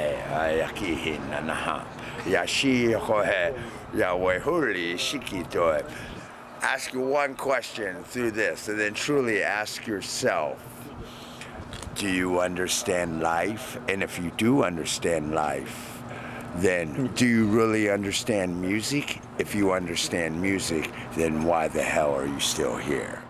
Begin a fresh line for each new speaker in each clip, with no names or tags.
Ya ya. Ask you one question through this and then truly ask yourself, do you understand life? And if you do understand life, then do you really understand music? If you understand music, then why the hell are you still here?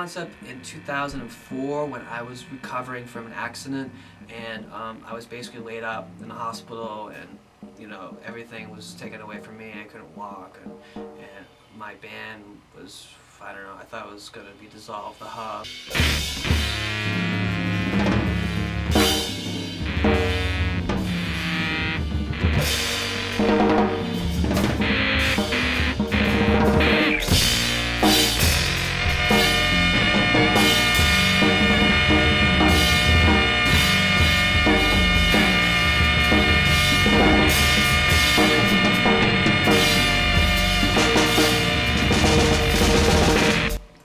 Concept in 2004 when I was recovering from an accident, and um, I was basically laid up in the hospital, and you know everything was taken away from me. I couldn't walk, and, and my band was I don't know. I thought it was gonna be dissolved. The hub.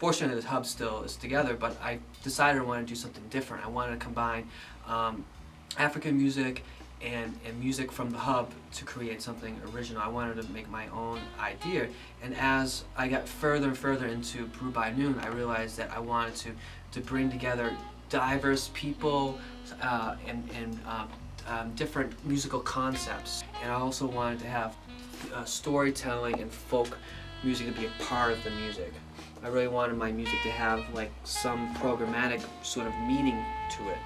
Fortunately, the hub still is together, but I decided I wanted to do something different. I wanted to combine um, African music and, and music from the hub to create something original. I wanted to make my own idea, and as I got further and further into Brewed by Noon, I realized that I wanted to, to bring together diverse people uh, and, and um, um, different musical concepts. And I also wanted to have uh, storytelling and folk music to be a part of the music. I really wanted my music to have like some programmatic sort of meaning to it.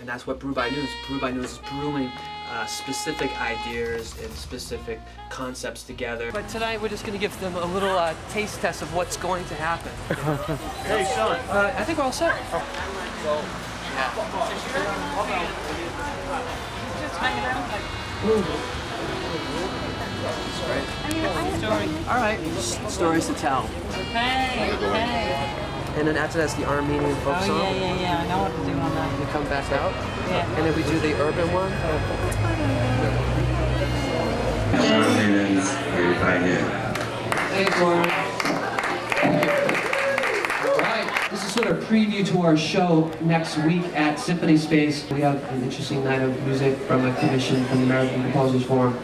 And that's what Brewed by Noon is. Brewed by Noon is brewing uh, specific ideas and specific concepts together. But tonight we're just going to give them a little uh, taste test of what's going to happen. hey, Sean. Uh, I think we're all set. All right, stories to tell.
Okay, okay.
And then after that's the Armenian folk
Oh,
song.
yeah, yeah, yeah. I know what to do on that.
We come back out.
Yeah.
And then we do the urban one.
Maintenance right here.
Thanks, Lauren. All right, this is sort of a preview to our show next week at Symphony Space. We have an interesting night of music from a commission from the American Composers Forum.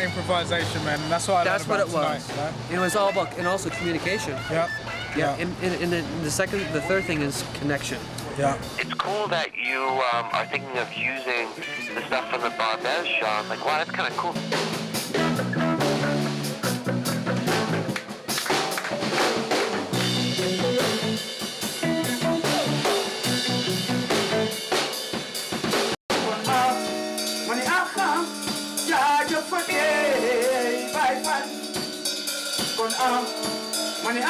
About improvisation, man. And that's what I
That's what
about
it was.
tonight,
It was all about, and also communication.
Yeah. know?
Yeah, and, and, and then the second, the third thing is connection.
Yeah.
It's cool that you um, are thinking of using the stuff from the Barbez show. I'm like, wow, that's kind of cool.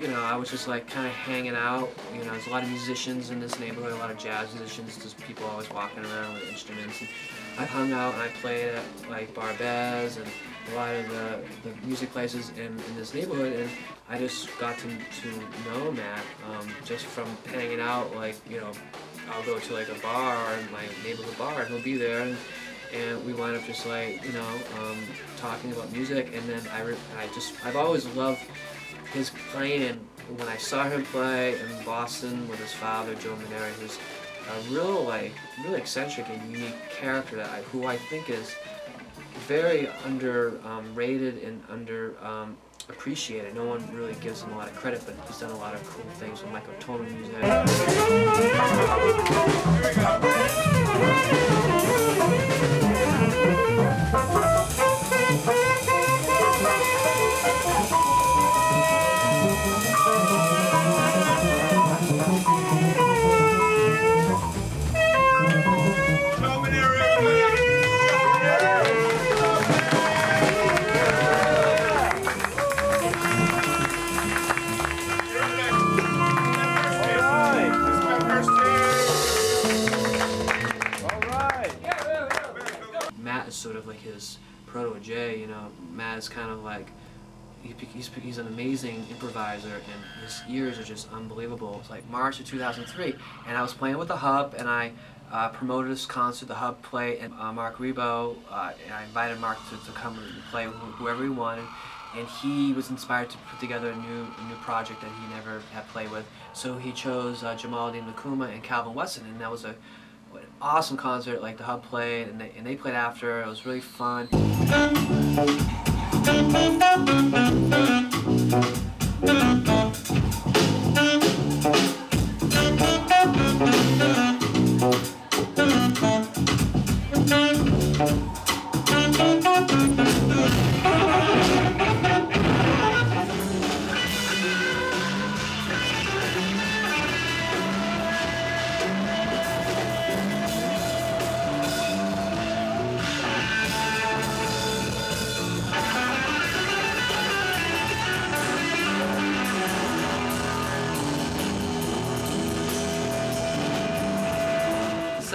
you know I was just like kind of hanging out. You know, there's a lot of musicians in this neighborhood, a lot of jazz musicians, just people always walking around with instruments. And I hung out and I played at like Barbez and a lot of the, the music places in, in this neighborhood, and I just got to, to know Mat um, just from hanging out. Like you know, I'll go to like a bar, my neighborhood bar, and he'll be there. And, and we wind up just like you know um, talking about music and then I, I just I've always loved his playing and when I saw him play in Boston with his father Joe Maneri who's a real like really eccentric and unique character that I, who I think is very underrated um, and under um, appreciated. No one really gives him a lot of credit, but he's done a lot of cool things with microtonal music. Mat is sort of like his protege, you know. Mat is kind of like, he, he's, he's an amazing improviser and his ears are just unbelievable. It's like March of 2003 and I was playing with the Hub and I uh, promoted this concert, the Hub play, and uh, Marc Ribot, uh, and I invited Marc to, to come and play with whoever he wanted. And he was inspired to put together a new, a new project that he never had played with. So he chose uh, Jamaaladeen Tacuma and Calvin Weston, and that was a awesome concert. Like the Hub played, and they, and they played after. It was really fun.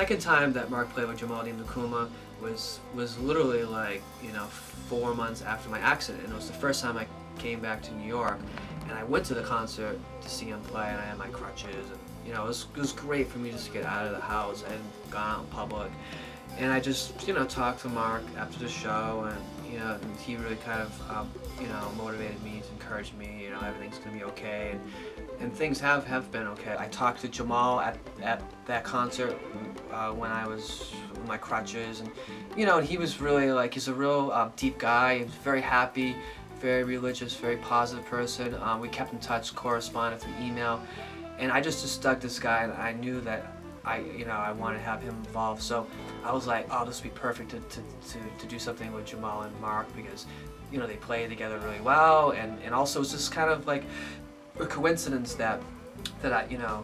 Second time that Marc played with Jamaaladeen Tacuma was was literally like you know four months after my accident, and it was the first time I came back to New York, and I went to the concert to see him play, and I had my crutches, and you know it was it was great for me just to get out of the house. And gone out in public, and I just you know talked to Marc after the show, and you know and he really kind of um, you know motivated me to encourage me, you know everything's gonna be okay, and and things have, have been okay. I talked to Jamal at, at that concert uh, when I was with my crutches, and you know, and he was really like he's a real uh, deep guy. He was very happy, very religious, very positive person. Um, we kept in touch, corresponded through email, and I just just dug this guy, and I knew that I you know I wanted to have him involved. So I was like, oh, this would be perfect to, to, to, to do something with Jamal and Marc because you know they play together really well, and and also it's just kind of like a coincidence that that I you know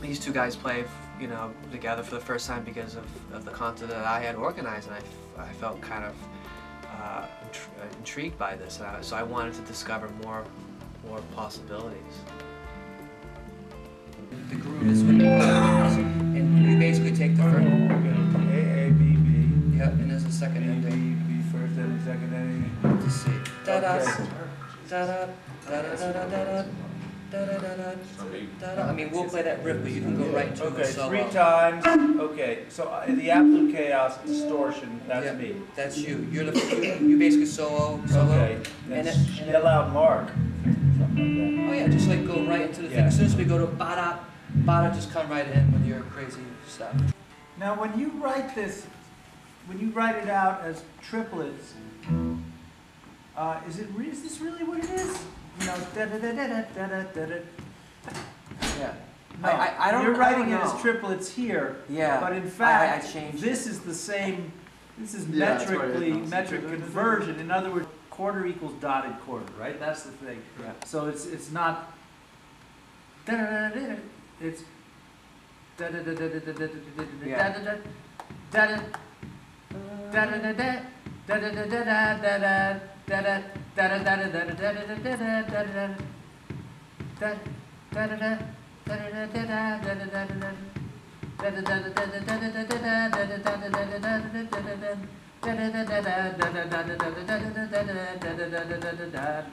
these two guys play you know together for the first time because of, of the concert that I had organized and I, I felt kind of uh, intri- intrigued by this and I, so I wanted to discover more more possibilities. The groove is what and you basically take the first
A, A, B, B.
yeah and there's a second
B,
ending
B, B first and second ending.
to see da da
Okay.
da da da da da da da da da da da da da I mean we'll play that riff but you can go right into
Okay,
the solo.
three times. Okay, so uh, the absolute chaos distortion, that's
Yeah,
me.
That's you. You're the you, you basically solo solo.
Okay,
And
and
it- and it-
yell out Marc. Something
Oh yeah, just like go right into the thing.
Yeah.
As soon as we go to bada, bada, just come right in with your crazy stuff.
Now, when you write this, when you write it out as triplets, uh, is it re- is this really what it is? You know, da da da da da da da da. da.
Yeah.
No,
I- I- I don't-
you're
I
writing
don't
it as
know.
triplets here,
Yeah.
but in
I- I
fact,
changed
this is the same. This is
Yeah, that's what it is
metrically
now.
metric conversion. In other words, quarter equals dotted quarter, right? That's the thing.
Yeah.
So it's it's not. Da da da da. da. It's. Da da da da da da da da da
Yeah.
da da da da da da da da da da da da da da da da da da da da da da da da da da da da da da da da da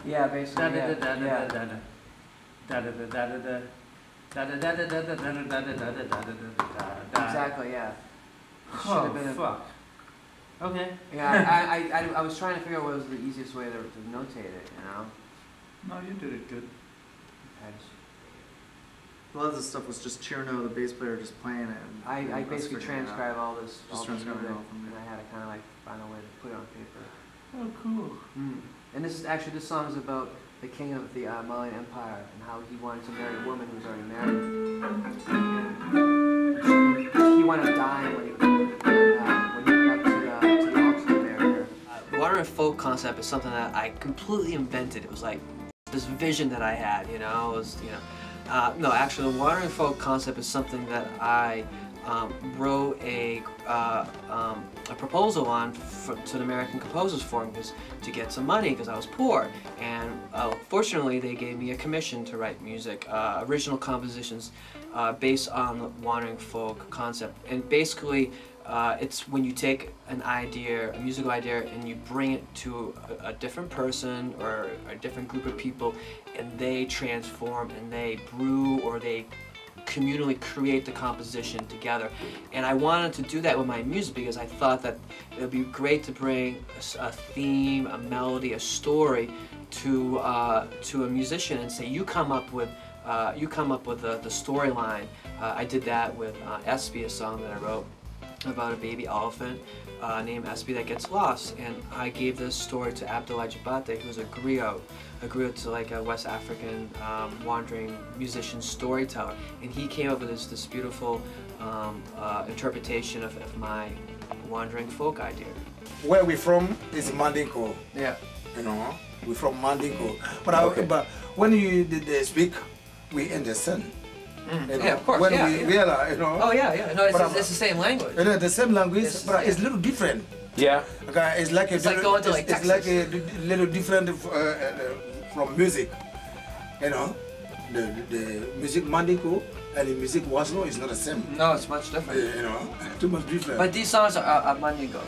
Yeah, basically. Yeah, yeah. Exactly. Yeah. It should have
Oh, fuck. Okay.
Yeah, I, I, I, I was trying to figure out what was the easiest way to, to notate it, you know?
No, you did it good.
I,
A lot of this stuff was just Chirno, the bass player, just playing it. and
I, I basically
figuring it out.
transcribed all this,
Just
this
transcribing it all from
and I had to kind of like find a way to put it on paper.
Oh, cool.
Mm. And this is actually this song is about the king of the uh, Malian Empire and how he wanted to marry a woman who was already married. And he wanted to die when he, was. uh, wandering folk concept is something that I completely invented. It was like this vision that I had, you know. It was, you know, uh, no, actually, the wandering folk concept is something that I um, wrote a uh, um, a proposal on for, to the American Composers Forum was to get some money because I was poor, and uh, fortunately they gave me a commission to write music, uh, original compositions uh, based on the wandering folk concept, and basically. Uh, it's when you take an idea, a musical idea, and you bring it to a, a different person or a different group of people, and they transform and they brew or they communally create the composition together. And I wanted to do that with my music because I thought that it would be great to bring a theme, a melody, a story to uh, to a musician and say, you come up with. Uh, you come up with the, the storyline. Uh, I did that with uh, Espy, a song that I wrote about a baby elephant uh, named Espy that gets lost. And I gave this story to Abdoulaye Diabaté, who's a griot. A griot's like a West African um, wandering musician storyteller. And he came up with this, this beautiful um, uh, interpretation of, of my wandering folk idea.
Where we from is Mandingo,
Yeah.
you know. We from Mandingo. But, I, but when you speak, we understand. You know.
Yeah, of course,
When
yeah,
we
yeah.
realize, you know.
Oh yeah, yeah. No, it's,
But
it's, it's the same language.
You know, the same language,
It's-
but it's a little different.
Yeah.
Okay, it's like a
It's like
little-
going to, like,
it's, it's like a little different uh, uh, from music. You know, the the music Mandingo and the music Wassoulou is not the same.
No, it's much
Uh,
different.
you know, too much different.
But these songs are, are, are Mandingo.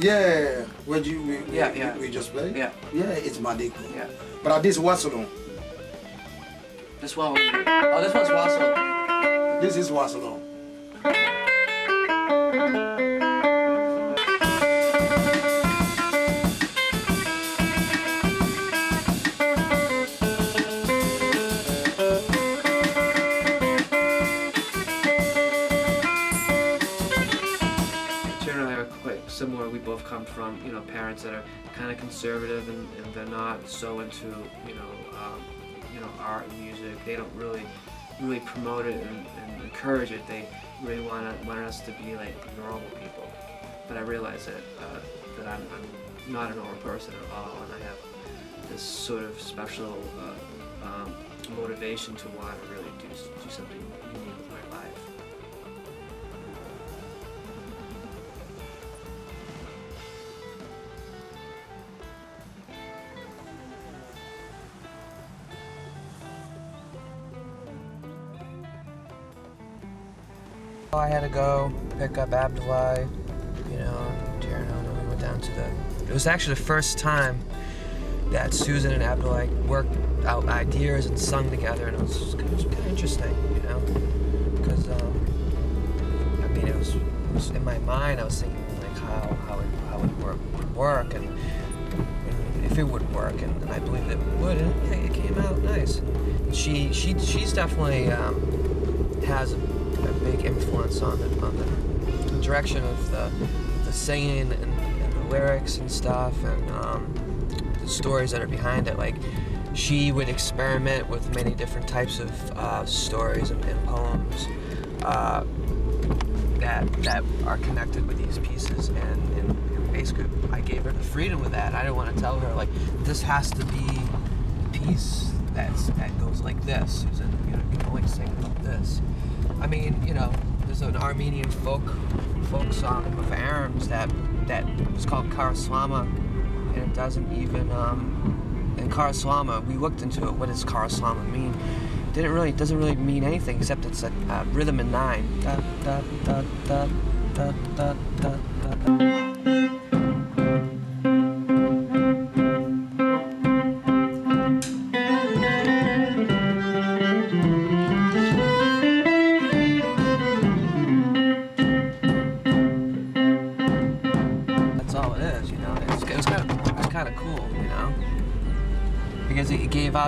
yeah, when you we, we-
Yeah,
we,
yeah.
we just play.
Yeah.
yeah, it's Mandingo.
Yeah.
But at this Wassoulou,
This one. Oh, this one's Wassoulou.
this is Wassoulou.
Sharon and I are quite similar. We both come from, you know, parents that are kind of conservative and, and they're not so into, you know, um, you know, art and music. They don't really, really promote it and, and encourage it. They really want want us to be like normal people. But I realize that uh, that I'm, I'm not a normal person at all, and I have this sort of special uh, um, motivation to want to really do do something I had to go pick up Abdoulaye, you know, and we went down to the. It was actually the first time that Susan and Abdoulaye worked out ideas and sung together, and it was, kind of interesting, you know, because um, I mean, it was, it was in my mind. I was thinking like how how it how it work would work, and, if it would work, and, and I believed it would, and yeah, it came out nice. And she she she's definitely um, has a big influence on the on the, direction of the the singing and, and the lyrics and stuff, and um, the stories that are behind it. Like she would experiment with many different types of uh, stories and, and poems uh, that that are connected with these pieces, and, and, and basically I gave her the freedom with that. I didn't want to tell her like this has to be a piece that's that goes like this. Susan, you know, you can only sing about this. I mean, you know, there's an Armenian folk folk song of Arams that that was called Karaslama, and it doesn't even um, Karaslama. We looked into it. What does Karaslama mean? Didn't really doesn't really mean anything except it's a, rhythm in nine. Da, da, da,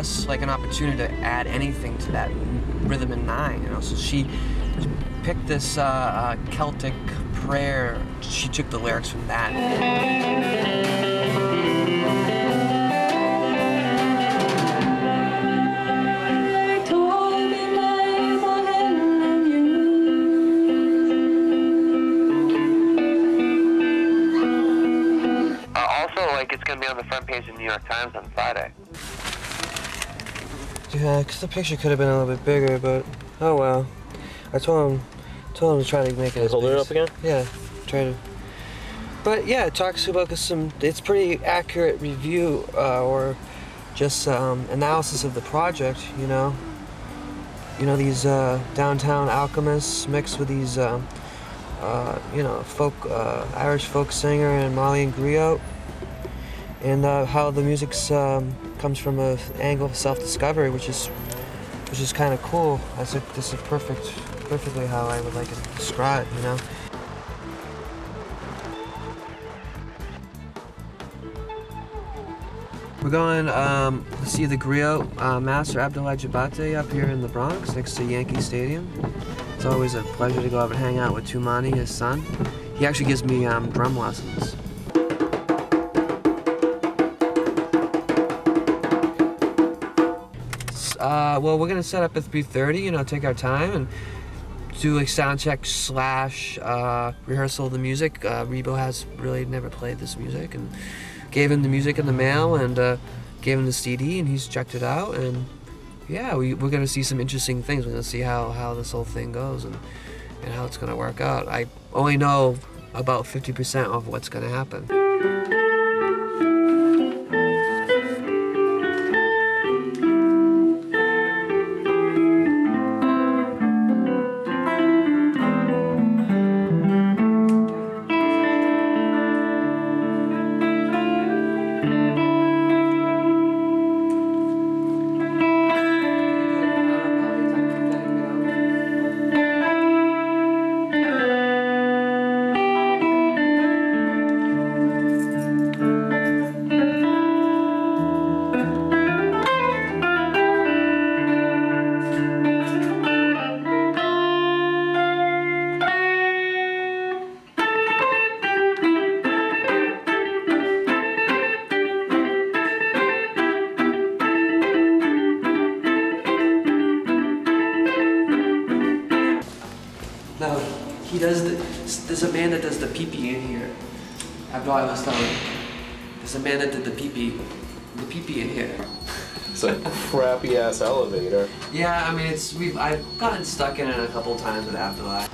us like an opportunity to add anything to that rhythm and nine, you know. So she picked this uh, uh, Celtic prayer. She took the lyrics from that.
Uh, also, like it's gonna be on the front page of the New York Times on.
Yeah, because the picture could have been a little bit bigger, but oh well. I told him, told him to try to make it.
Hold it up again?
Yeah, try to. But yeah, it talks about some. It's pretty accurate review uh, or just um, analysis of the project. You know. You know these uh, downtown alchemists mixed with these, uh, uh, you know, folk uh, Irish folk singer and Malian Griot, and uh, how the music's um, comes from a angle of self-discovery, which is which is kind of cool. That's a, this is perfect, perfectly how I would like it described, you know. We're going um, to see the griot uh, master Abdoulaye Diabaté up here in the Bronx next to Yankee Stadium. It's always a pleasure to go up and hang out with Tumani, his son. He actually gives me um, drum lessons. Uh, well, we're gonna set up at 3:30. You know, take our time and do like sound check slash uh, rehearsal of the music. Uh, Ribot has really never played this music, and gave him the music in the mail and uh, gave him the CD, and he's checked it out. And yeah, we, we're gonna see some interesting things. We're gonna see how how this whole thing goes and and how it's gonna work out. I only know about 50% of what's gonna happen. Abdoulaye was telling me. There's a man that did the pee pee, the pee pee in here.
It's a crappy ass elevator.
Yeah, I mean it's we've I've gotten stuck in it a couple times with Abdoulaye.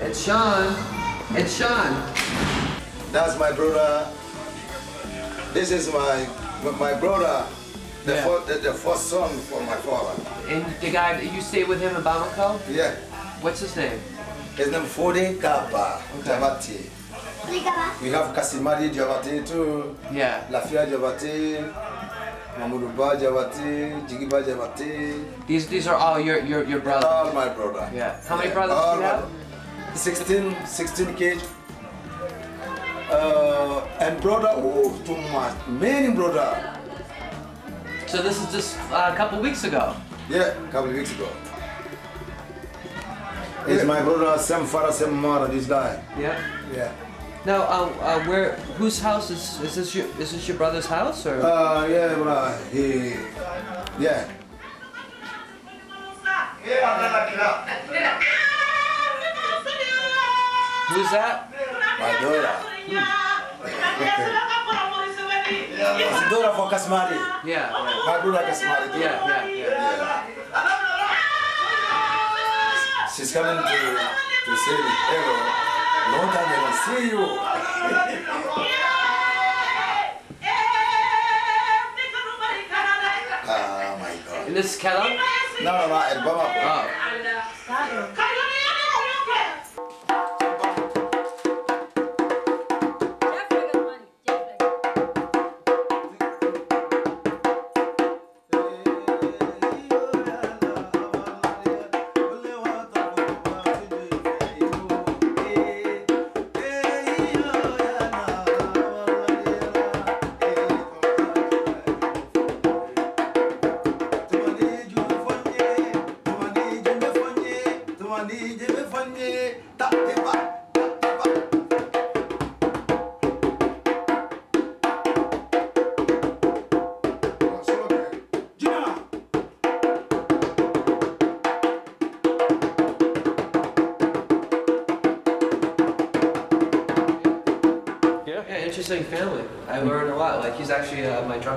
It's Sean. It's Sean.
That's my brother. This is my my brother, the,
Yeah.
fir- the, the first son for my father.
And the guy that you stay with him in Bamako?
Yeah.
What's his name?
His name Fode Kaba Diabaté. We have Kasimadi Diabaté too.
Yeah.
Lafia Diabaté, Mamuduba Diabaté, Jigiba Diabaté.
These these are all your your your brothers.
All my brother.
Yeah. How many brothers
all
do you
my-
have?
16, 16 kids. Uh, and brother, oh, too much. Many brother.
So this is just uh, a couple weeks ago.
Yeah, a couple of weeks ago. It's my brother, same father, same mother, this guy.
Yeah.
Yeah.
Now, um, uh, where whose house is is this your is this your brother's house or?
Uh, yeah, brother, he, yeah.
Who's that?
My daughter. My daughter for Kasmari.
Yeah.
My brother Kasmari. too.
Yeah, yeah, yeah.
She's coming to, to
say hello. Long time I don't see you. Ah, my God.
And this is
No, no, no, El Bama.
Oh.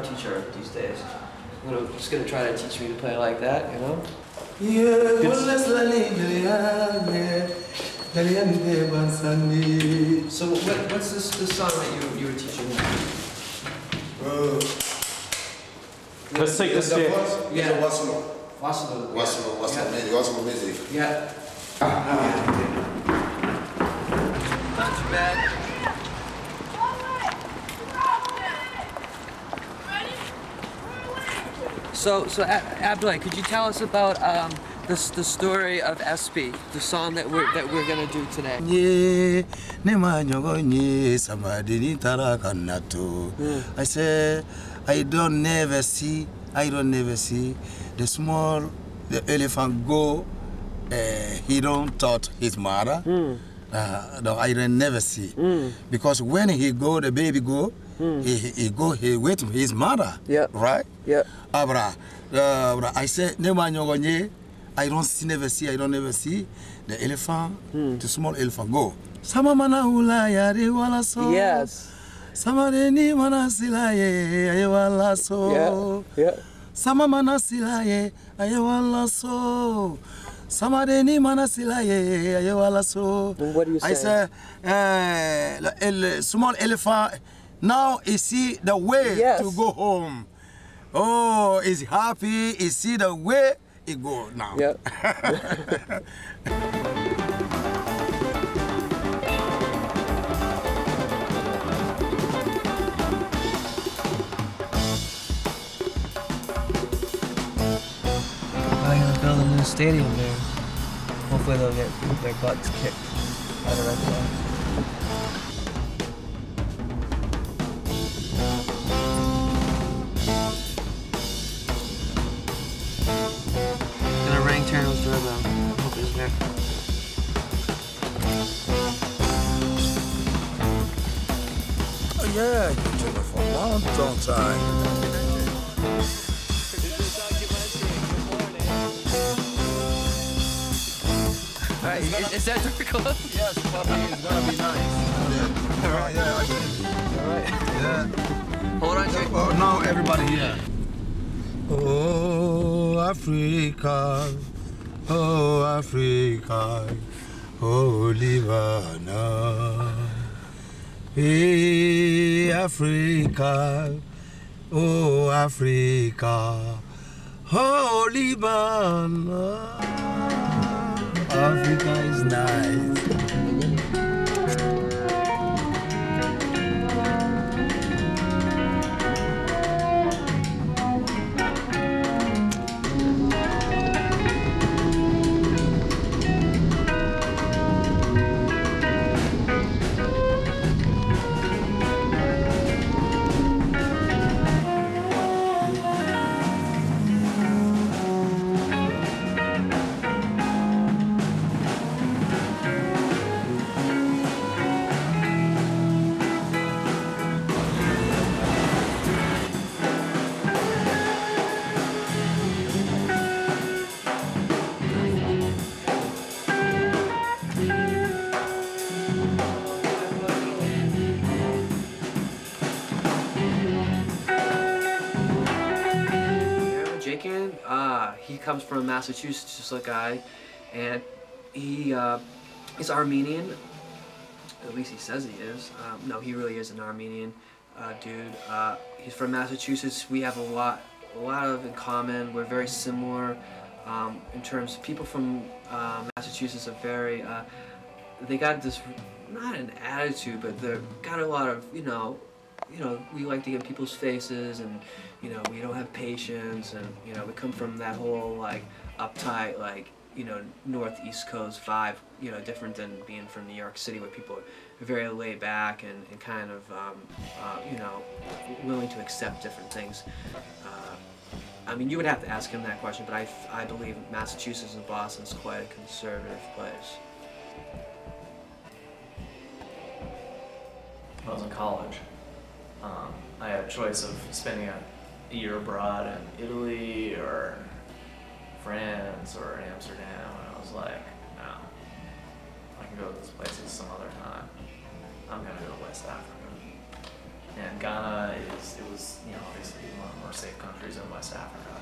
Uh, teacher these days. I'm gonna, just gonna try to teach me to play like that, you know? So what, what's this, this song that you, you were teaching me?
Let's take the
Yes, the
stick.
first is
Yeah.
a Wassoulou.
Wassoulou.
Wassoulou, Wassoulou music, Wassoulou music.
Yeah. Not too bad. So, so A- Abdoy, could you tell us about um, this, the story of SB, the song that we're that we're gonna do today?
Nye, ne ma nyogo nye samadi ni taraka nato. I say, I don't never see, I don't never see the small, the elephant go, uh, he don't touch his mother. Uh, no, I don't never see. Because when he go, the baby go, he, he go, he wait his mother.
Yeah.
Right?
Yeah.
Abra, uh, I say, ne ma I don't see, never see, I don't never see the elephant, the small elephant go. Sama mana hula ya de wala so.
Yes.
Sama de ni mana sila ye aye wala so.
Yeah. Yeah.
Sama mana sila ye aye wala so. Sama de ni mana sila ye aye wala so.
What do you
I
say?
say, uh, el small elephant now he see the way
Yes.
to go home. Oh, is happy. He see the way he go now.
Yeah. Build a new stadium there. Hopefully they'll get their butts kicked by the Red Sox.
Oh, yeah, you took it for a long, long time.
Alright, is, is that difficult?
Yes, probably it's gonna be nice. Yeah, all right, yeah, I think.
Alright.
Yeah.
Hold on, Jake.
Oh, now everybody here. Oh, Africa. Oh, Africa. Oh, Livana. Hey, Africa. Oh, Africa. Oh, Livana. Africa is nice.
Comes from Massachusetts, just like I, and he uh, he's Armenian. At least he says he is. Um, no, he really is an Armenian uh, dude. Uh, he's from Massachusetts. We have a lot, a lot of in common. We're very similar um, in terms. People from uh, Massachusetts are very. Uh, they got this, not an attitude, but they've got a lot of, you know, you know, we like to get people's faces, and you know, we don't have patience, and you know, we come from that whole like uptight, like you know, northeast coast vibe, you know, different than being from New York City where people are very laid back and, and kind of, um, uh, you know, willing to accept different things. Uh, I mean, you would have to ask him that question, but I, I believe Massachusetts and Boston is quite a conservative place.
When I was in college, um, I had a choice of spending a year abroad in Italy or France or Amsterdam, and I was like, no, I can go to those places some other time. I'm gonna go to West Africa. And Ghana is, it was, you know, obviously one of the more safe countries in West Africa,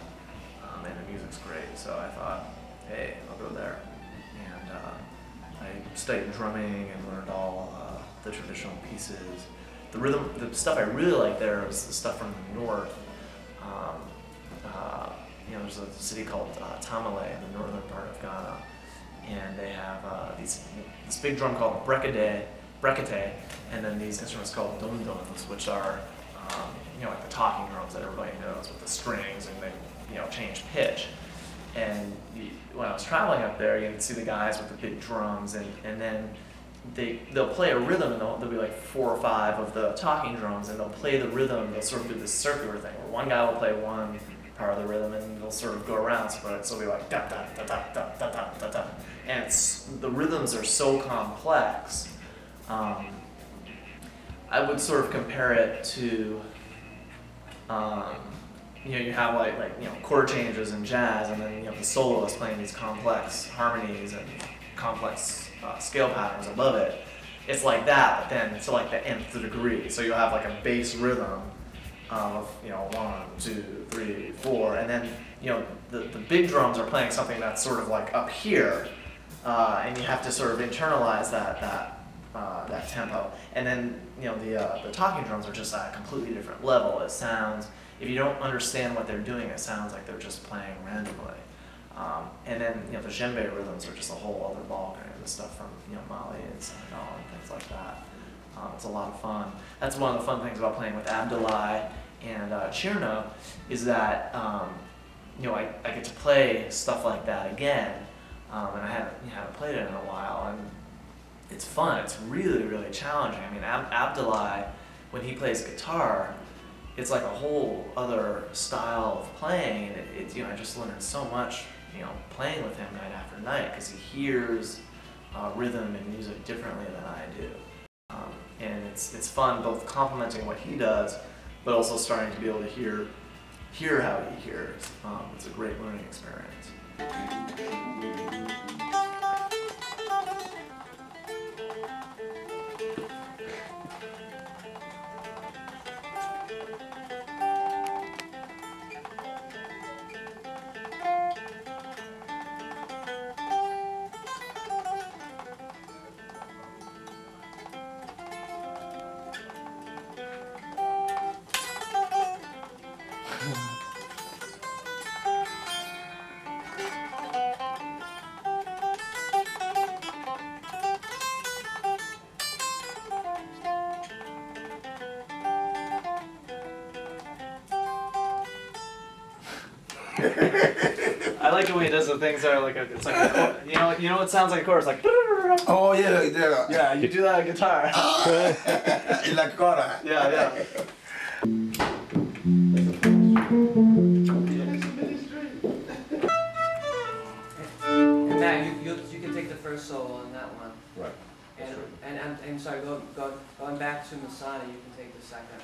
um, and the music's great, so I thought, hey, I'll go there. And uh, I studied drumming and learned all uh, the traditional pieces. The rhythm, the stuff I really like there was the stuff from the north. Um, uh, you know, there's a city called uh, Tamale in the northern part of Ghana, and they have uh, these this big drum called brekete, brekete, and then these instruments called dundons, which are um, you know like the talking drums that everybody knows with the strings and they you know change pitch. And when I was traveling up there, you can see the guys with the big drums, and and then they they'll play a rhythm, and there'll be like four or five of the talking drums, and they'll play the rhythm. They'll sort of do this circular thing where one guy will play one part of the rhythm, and it'll sort of go around. So but it'll be like da da da da da da da da da, and it's, the rhythms are so complex. Um, I would sort of compare it to, um, you know, you have like like you know chord changes in jazz, and then you have the soloist playing these complex harmonies and complex uh, scale patterns above it. It's like that, but then to like the nth degree. So you'll have like a bass rhythm of you know one, two, three, four, and then you know the, the big drums are playing something that's sort of like up here, uh, and you have to sort of internalize that that uh, that tempo. And then you know the uh, the talking drums are just at a completely different level. It sounds if you don't understand what they're doing, it sounds like they're just playing randomly. Um, and then you know the djembe rhythms are just a whole other ballgame. The stuff from you know Mali and Senegal and things like that. Um, it's a lot of fun. That's one of the fun things about playing with Abdoulaye and uh, Chirno is that um, you know I, I get to play stuff like that again, um, and I haven't you know, haven't played it in a while, and it's fun. It's really really challenging. I mean Ab- Abdoulaye, when he plays guitar, it's like a whole other style of playing, and it, it you know I just learned so much you know playing with him night after night because he hears uh, rhythm and music differently than I do. Um, and it's, it's fun both complementing what he does, but also starting to be able to hear, hear how he hears. Um, it's a great learning experience. I like the way he does the things that are like a, it's like a, you know you know what sounds like a chorus like
Oh yeah, yeah.
yeah you do that on guitar
In la cora.
yeah yeah
And Mat, you, you, you can take the first solo on that one.
Right.
And, and, and, and sorry, go, go, going back to Masada, you can take the second.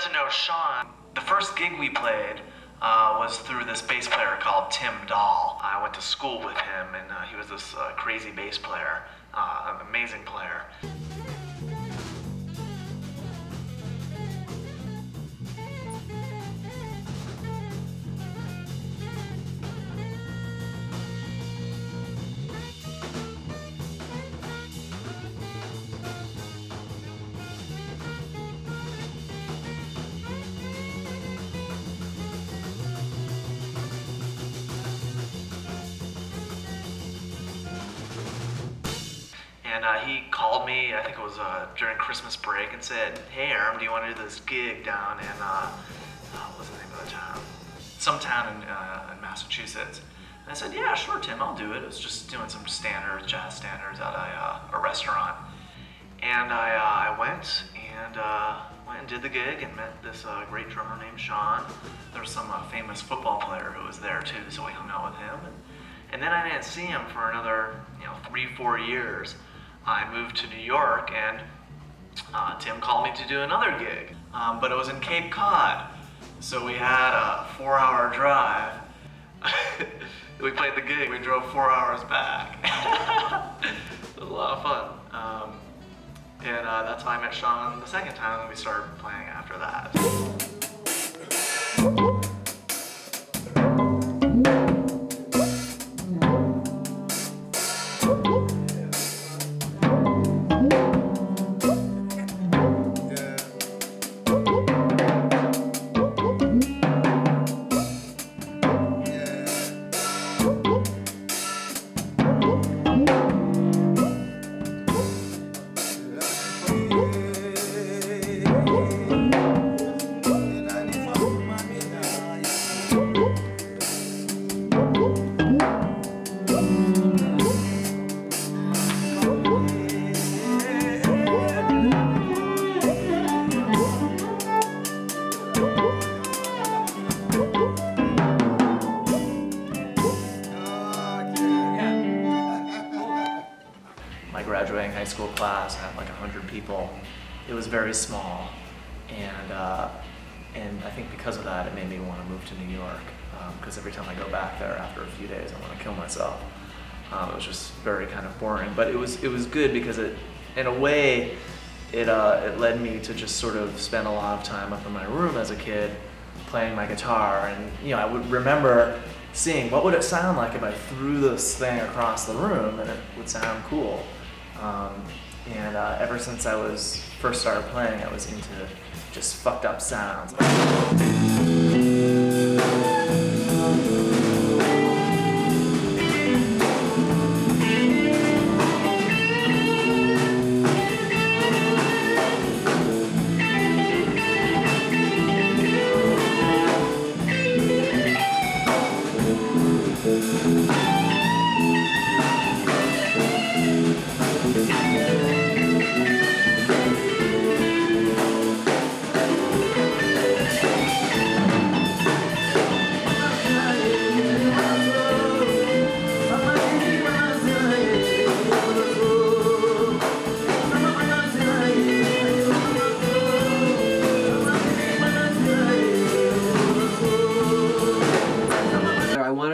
To know Sean. The first gig we played uh, was through this bass player called Tim Dahl. I went to school with him, and uh, he was this uh, crazy bass player, uh, an amazing player. Me, I think it was uh, during Christmas break, and said, Hey, Aram, do you want to do this gig down in, uh, uh, what's the name of the town? Some town in, uh, in Massachusetts. And I said, Yeah, sure, Tim, I'll do it. It was just doing some standards, jazz standards at a, uh, a restaurant. And I, uh, I went and went and did the gig and met this uh, great drummer named Sean. There was some uh, famous football player who was there too, so we hung out with him. And, and then I didn't see him for another, you know, three, four years. I moved to New York and uh, Tim called me to do another gig, um, but it was in Cape Cod. So we had a four-hour drive. we played the gig. We drove four hours back. it was a lot of fun. Um, and uh, that's how I met Sean the second time, and we started playing after that. Was it was good because it, in a way, it uh, it led me to just sort of spend a lot of time up in my room as a kid, playing my guitar, and you know I would remember seeing what would it sound like if I threw this thing across the room and it would sound cool. Um, and uh, ever since I was first started playing, I was into just fucked up sounds.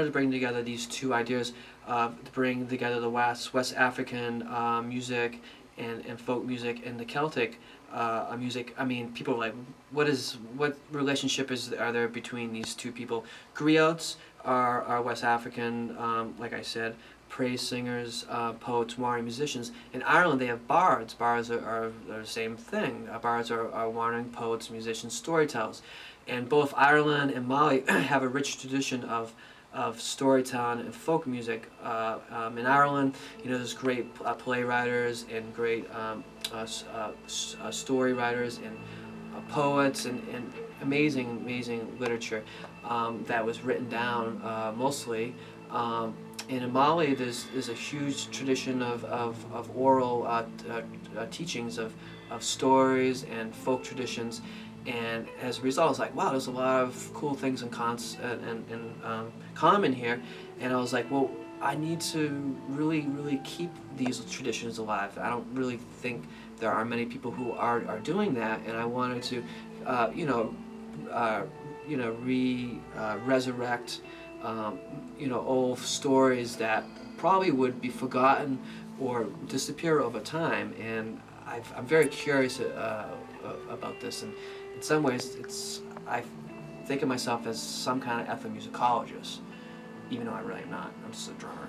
Wanted to bring together these two ideas, uh, to bring together the West, West African uh, music and, and folk music and the Celtic uh, music. I mean, people are like, what is what relationship is are there between these two people? Griots are, are West African, um, like I said, praise singers, uh, poets, Wari musicians. In Ireland, they have bards. Bards are, are, are the same thing. Uh, bards are, are wandering poets, musicians, storytellers. And both Ireland and Mali have a rich tradition of of storytelling and folk music. Uh, um, in Ireland, you know, there's great uh, playwriters and great um, uh, uh, uh, story writers and uh, poets and, and amazing, amazing literature um, that was written down mostly. Um, and in Mali, there's, there's a huge tradition of, of, of oral teachings of, of stories and folk traditions. And as a result, I was like, wow, there's a lot of cool things and cons- uh, in, in um, common here. And I was like, well, I need to really, really keep these traditions alive. I don't really think there are many people who are, are doing that. And I wanted to, uh, you know, uh, you know, re uh, resurrect, um, you know, old stories that probably would be forgotten or disappear over time. And I've, I'm very curious uh, about this. And in some ways, it's I think of myself as some kind of ethnomusicologist, even though I really am not. I'm just a drummer.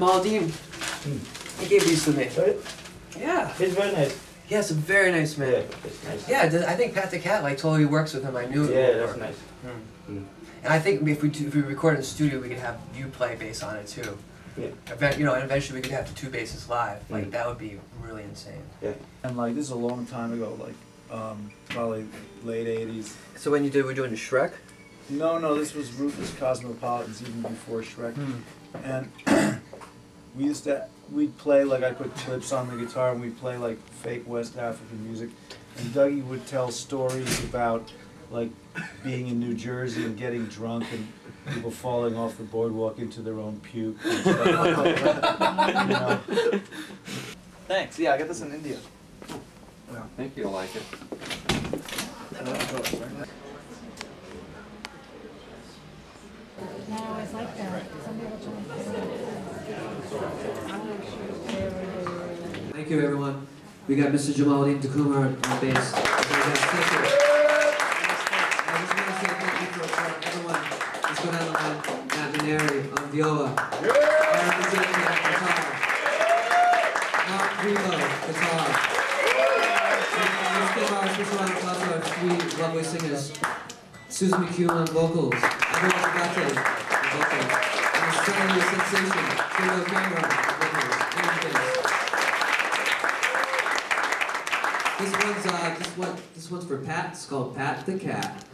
The, Jamaaladeen. He gave these to me. Right? Yeah.
He's very nice.
Yeah, it's a very nice man.
Yeah, nice.
Yeah, I think Pat the Cat like totally works with him. I knew it
Yeah,
would
that's
work.
nice.
Mm. And I think if we do, if we record in the studio, we could have you play bass on it too.
Yeah.
Event, you know, and eventually we could have the two basses live. Like
Mm.
that would be really insane.
Yeah.
And like this is a long time ago, like um, probably late '80s.
So when you did, we're doing Shrek.
No, no, this was Rootless Cosmopolitans even before Shrek.
Hmm.
And we used to we'd play like I put clips on the guitar and we'd play like fake West African music. And Dougie would tell stories about like being in New Jersey and getting drunk and people falling off the boardwalk into their own puke. And stuff like that. You know?
Thanks. Yeah, I got this in India.
I think you'll like it.
No, I always like that.
Thank you, everyone. We got Mr. Jamaaladeen Tacuma on bass. Thank you. I just want to say thank you for, for everyone. Let's go down the line. Mat Maneri on viola. Eric Mazzetti on guitar. Marc Ribot, guitar. Let's our three lovely singers. Susan McHugh on vocals. Everyone Gate on vocals. Sensation. This one's uh, this one, this one's for Pat. It's called Pat the cat.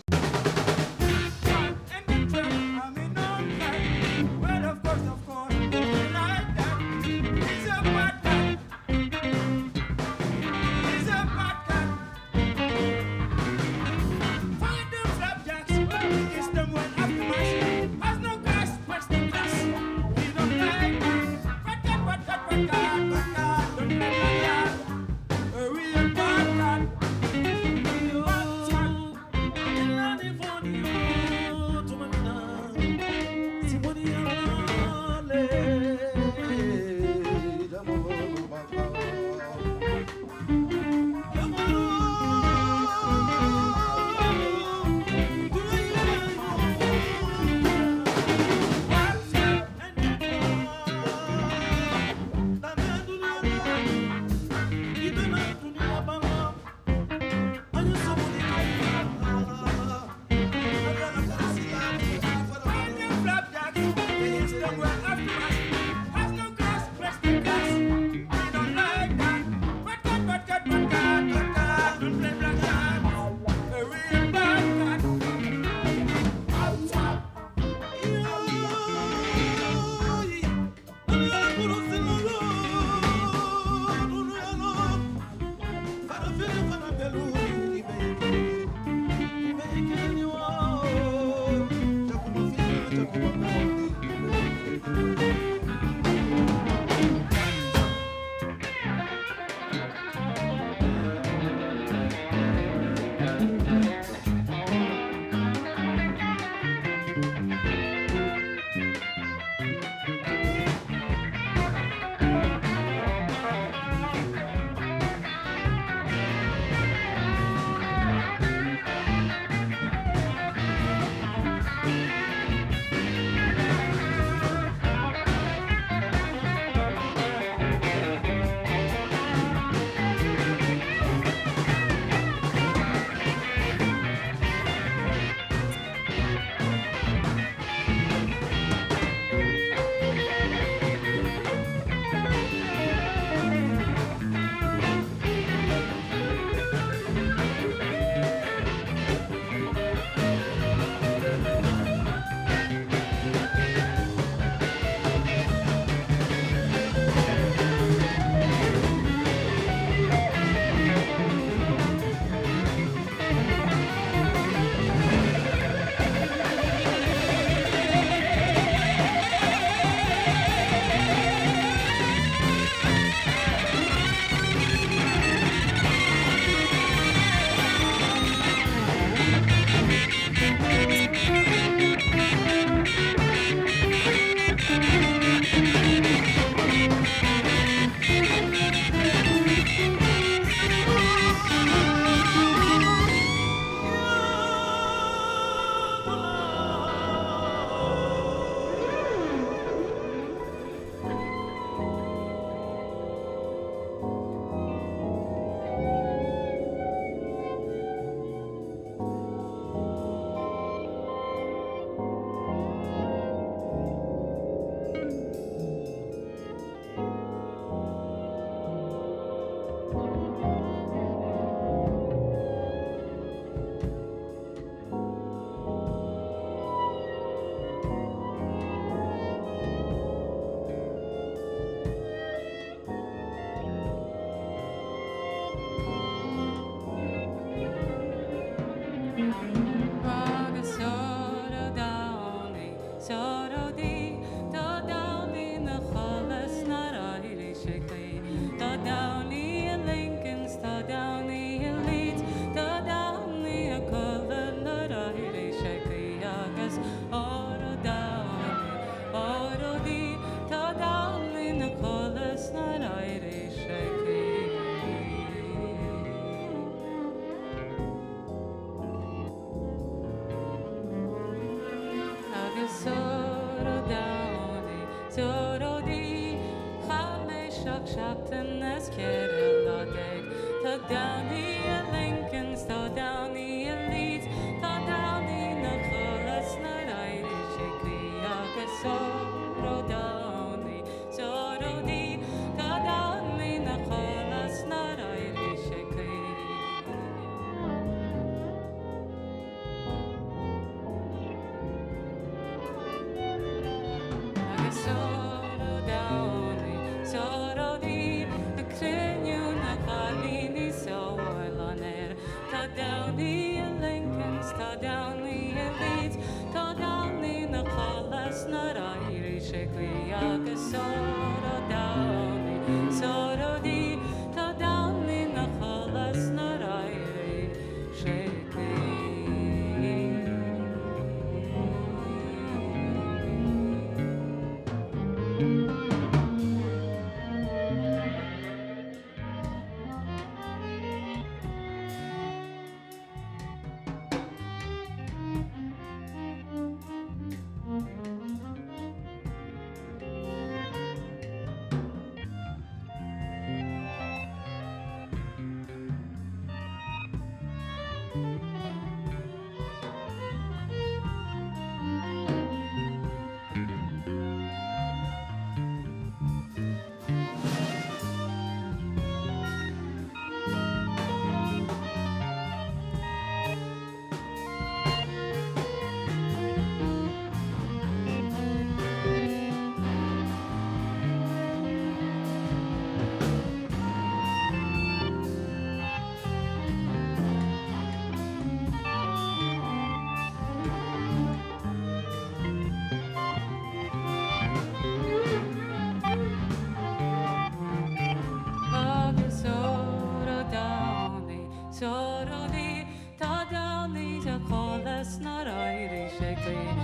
street.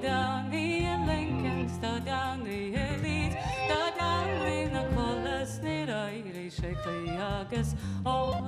Down the Lincolns, though down the elite, though down the oh,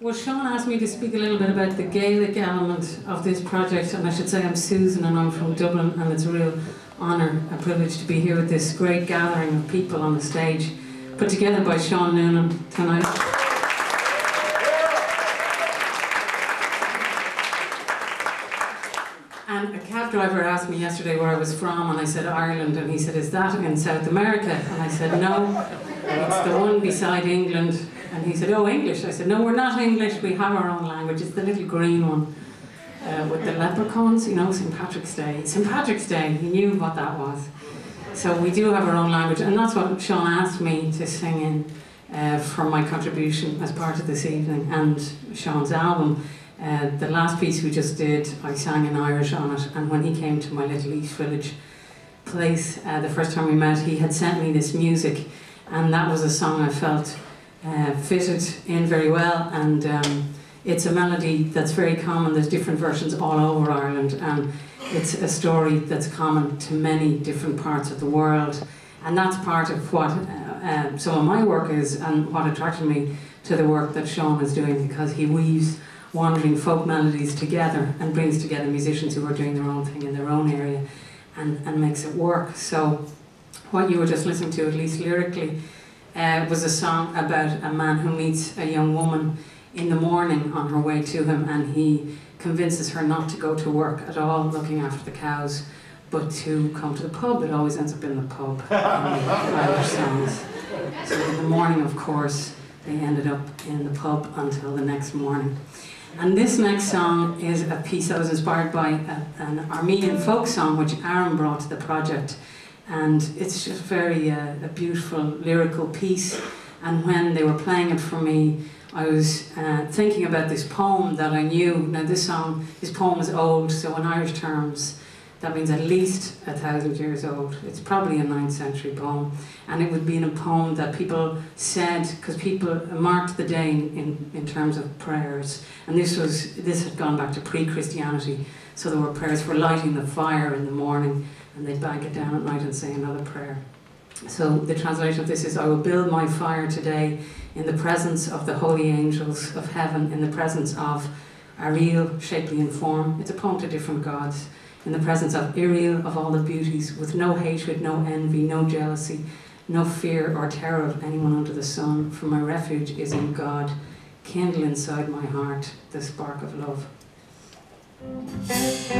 Well,
Sean asked me to speak a little bit about the Gaelic element of this project, and I should say I'm Susan and I'm from Dublin, and it's a real honour, a privilege to be here with this great gathering of people on the stage, put together by Sean Noonan tonight. And a cab driver asked me yesterday where I was from, and I said Ireland, and he said, Is that in South America? And I said, No, it's the one beside England. And he said, Oh, English. I said, No, we're not English, we have our own language. It's the little green one uh, with the leprechauns, you know, St. Patrick's Day. St. Patrick's Day, he knew what that was. So we do have our own language, and that's what Sean asked me to sing in uh, for my contribution as part of this evening and Sean's album. Uh, the last piece we just did, I sang in Irish on it, and when he came to my little East Village place uh, the first time we met, he had sent me this music, and that was a song I felt uh, fitted in very well. And um, it's a melody that's very common. There's different versions all over Ireland, and it's a story that's common to many different parts of the world. And that's part of what uh, uh, some of my work is, and what attracted me to the work that Sean is doing, because he weaves wandering folk melodies together and brings together musicians who are doing their own thing in their own area and, and makes it work. So, what you were just listening to, at least lyrically, uh, was a song about a man who meets a young woman in the morning on her way to him, and he convinces her not to go to work at all, looking after the cows, but to come to the pub. It always ends up in the pub in songs. So, in the morning, of course, they ended up in the pub until the next morning. And this next song is a piece that was inspired by a, an Armenian folk song which Aaron brought to the project. And it's just very uh, a beautiful lyrical piece. And when they were playing it for me, I was uh, thinking about this poem that I knew. Now, this song, this poem is old, so in Irish terms, that means at least a thousand years old. It's probably a 9th century poem. And it would be in a poem that people said, because people marked the day in, in, in terms of prayers. And this was this had gone back to pre-Christianity. So there were prayers for lighting the fire in the morning, and they'd bag it down at night and say another prayer. So the translation of this is, I will build my fire today in the presence of the holy angels of heaven, in the presence of Ariel, shapely in form. It's a poem to different gods in the presence of Iriel of all the beauties, with no hatred, no envy, no jealousy, no fear or terror of anyone under the sun, for my refuge is in God. Kindle inside my heart the spark of love. Thank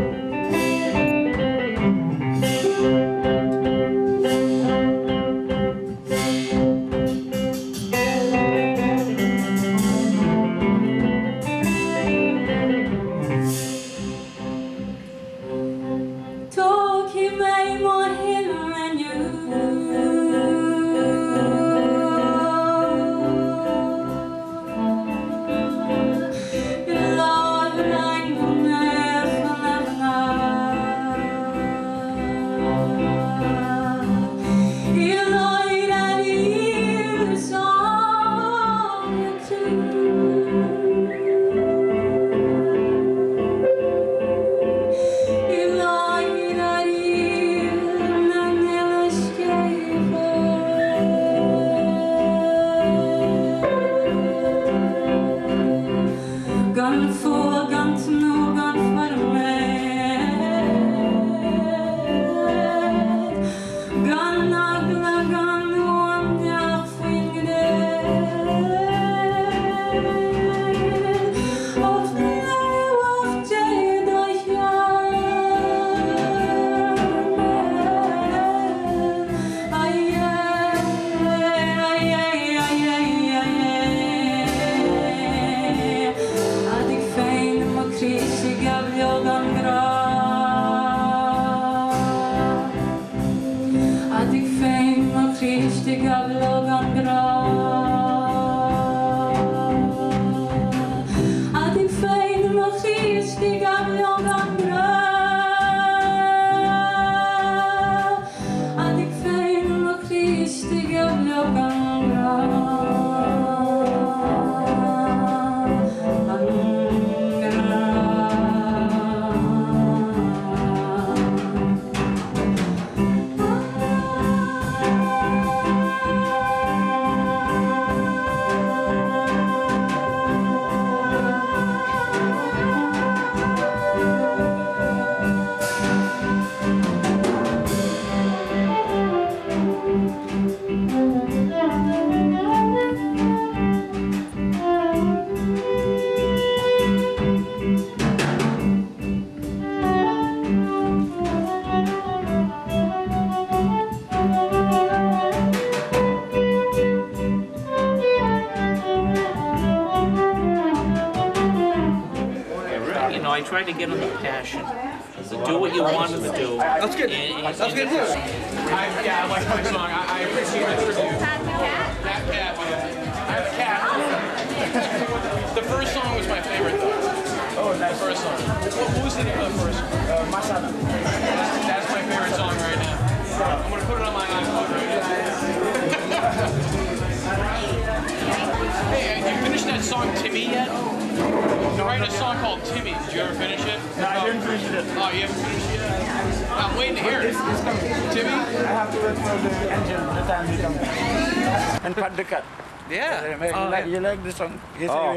you.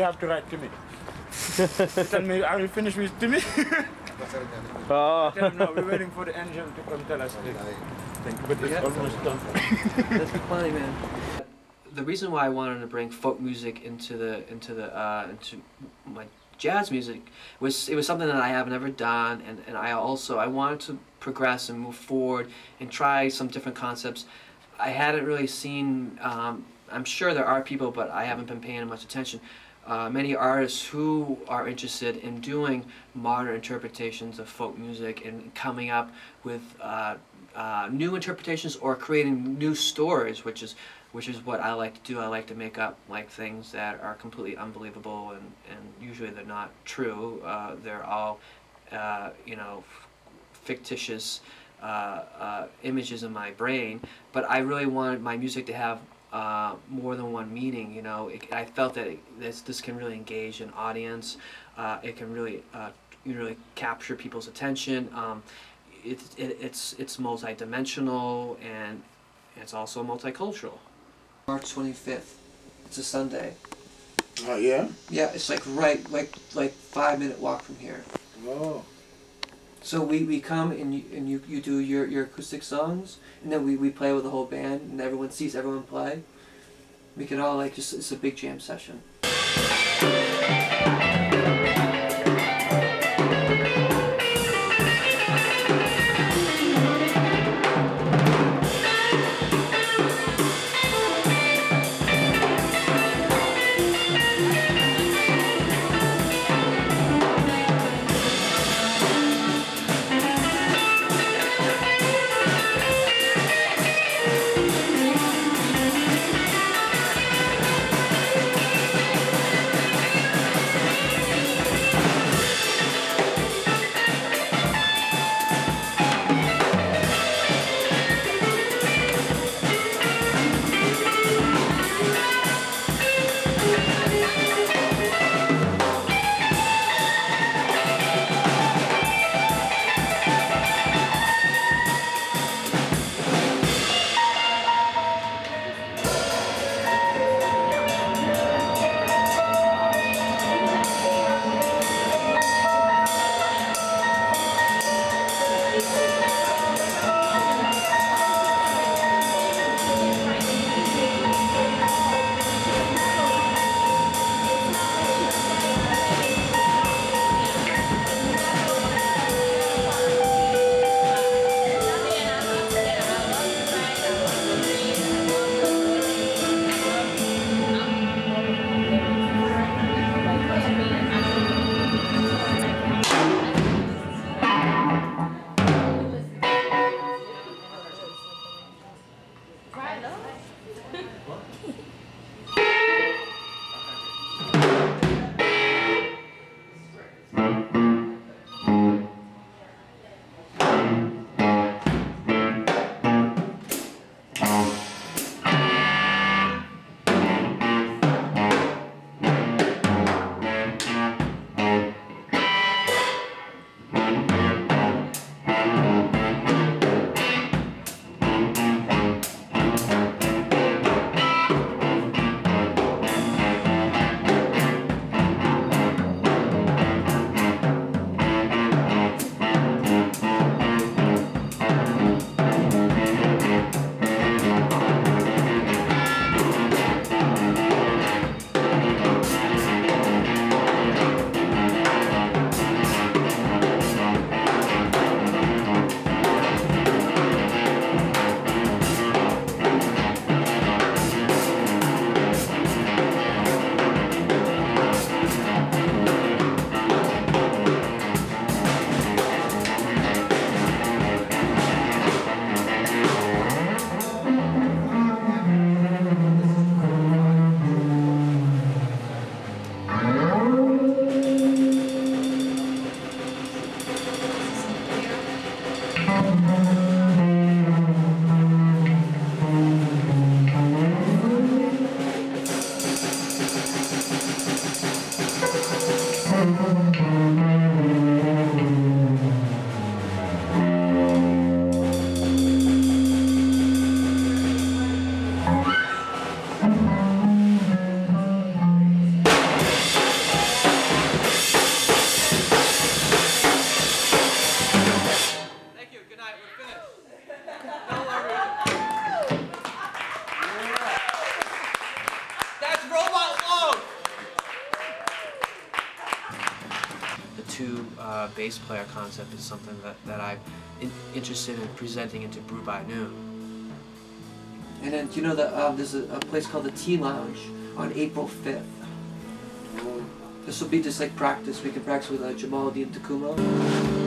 Have to
write to me. Tell me, are you finished with Timmy?
Oh.
Tell him, no, we're waiting for the engine to come tell us. the thing, But it's
Yeah.
almost done.
That's funny, man. The reason why I wanted to bring folk music into the into the uh, into my jazz music was it was something that I have never done, and, and I also I wanted to progress and move forward and try some different concepts. I hadn't really seen. Um, I'm sure there are people, but I haven't been paying much attention. Uh, many artists who are interested in doing modern interpretations of folk music and coming up with uh, uh, new interpretations or creating new stories, which is which is what I like to do. I like to make up like things that are completely unbelievable and, and usually they're not true. Uh, they're all uh, you know fictitious images in my brain. But I really wanted my music to have uh, more than one meaning. You know, it, I felt that it, this this can really engage an audience. Uh, it can really uh, you really capture people's attention. Um, it, it, it's it's multi-dimensional and it's also multicultural. March 25th. It's a Sunday.
Oh, yeah?
Yeah, it's like right, like like five minute walk from here.
Oh.
So we, we come and you and you, you do your, your acoustic songs and then we, we play with the whole band and everyone sees everyone play. We can all like just it's a big jam session. Bass player concept is something that, that I'm in, interested in presenting into Brewed by Noon. And then, you know, the, uh, there's a, a place called the Tea Lounge on April 5th. This will be just like practice. We can practice with uh, Jamaaladeen Tacuma.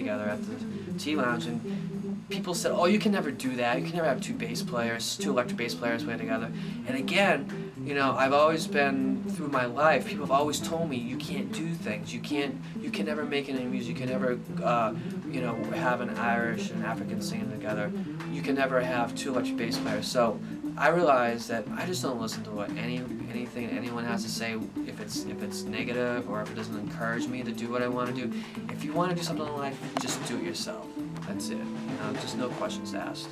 Together at the Tea Lounge, and people said, "Oh, you can never do that. You can never have two bass players, two electric bass players play together." And again, you know, I've always been through my life. People have always told me you can't do things. You can't. You can never make any music. You can never, uh, you know, have an Irish and African singing together. You can never have two electric bass players. So. I realize that I just don't listen to what any anything anyone has to say it's if it's negative or if it doesn't encourage me to do what I want to do. If you want to do something in life, just do it yourself. That's it. Just no questions asked.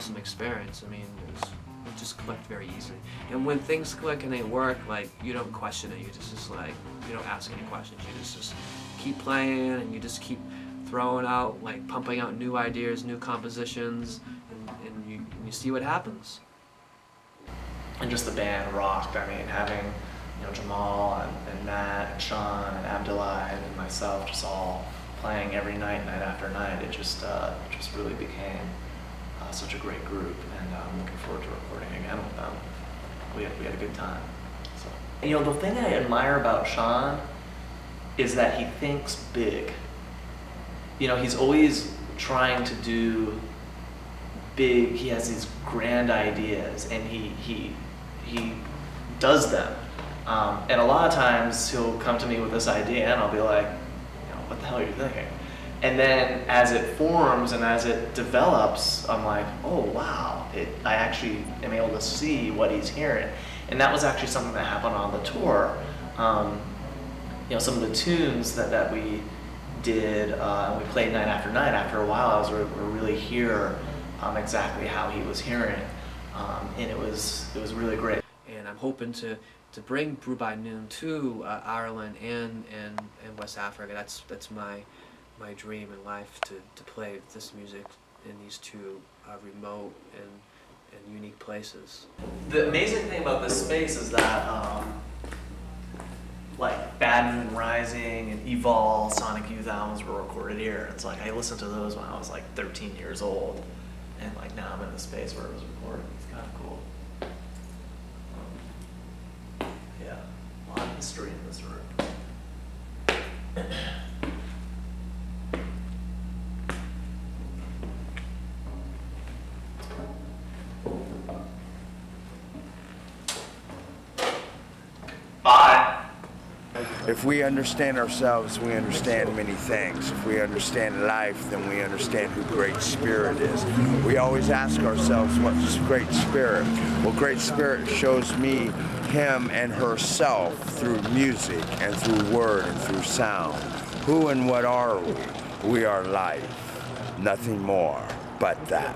Awesome experience. I mean, it, was, it just clicked very easily. And when things click and they work, like, you don't question it. You just, just like, you don't ask any questions. You just, just keep playing, and you just keep throwing out, like, pumping out new ideas, new compositions, and, and you, and you see what happens.
and just the band rocked. I mean, having you know Jamal and, and Mat and Sean and Abdoulaye and myself just all playing every night, night after night. It just uh, just really became uh, such a great group, and uh, I'm looking forward to recording again with them. We had we had a good time. So you know the thing I admire about Sean is that he thinks big. You know, he's always trying to do big he has these grand ideas and he he he does them um, and a lot of times he'll come to me with this idea and i'll be like you know what the hell are you thinking and then as it forms and as it develops i'm like oh wow it, i actually am able to see what he's hearing and that was actually something that happened on the tour um, you know some of the tunes that, that we did uh, and we played night after night after a while i was re- really hear um, exactly how he was hearing, um, and it was it was really great.
and I'm hoping to to bring Brewed by Noon to uh, Ireland and, and and West Africa. That's that's my my dream in life to, to play this music in these two uh, remote and and unique places.
The amazing thing about this space is that um, like Bad Moon Rising and Evol, Sonic Youth albums were recorded here. It's like I listened to those when I was like 13 years old, and like now I'm in the space where it was recorded. It's kind of cool. Yeah, a lot of history in this room.
If we understand ourselves, we understand many things. If we understand life, then we understand who Great Spirit is. We always ask ourselves, what's Great Spirit? Well, Great Spirit shows me him and herself through music and through word and through sound. Who and what are we? We are life, nothing more but that.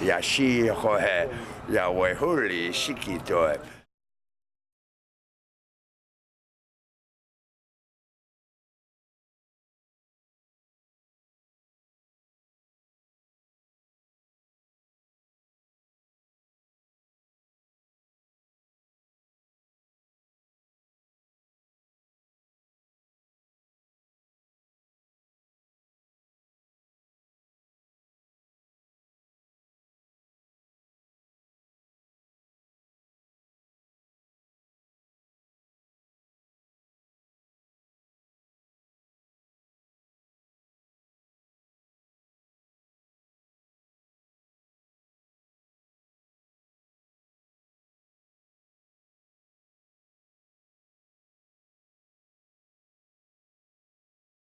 Yashi hohe yawehuli shikitoe.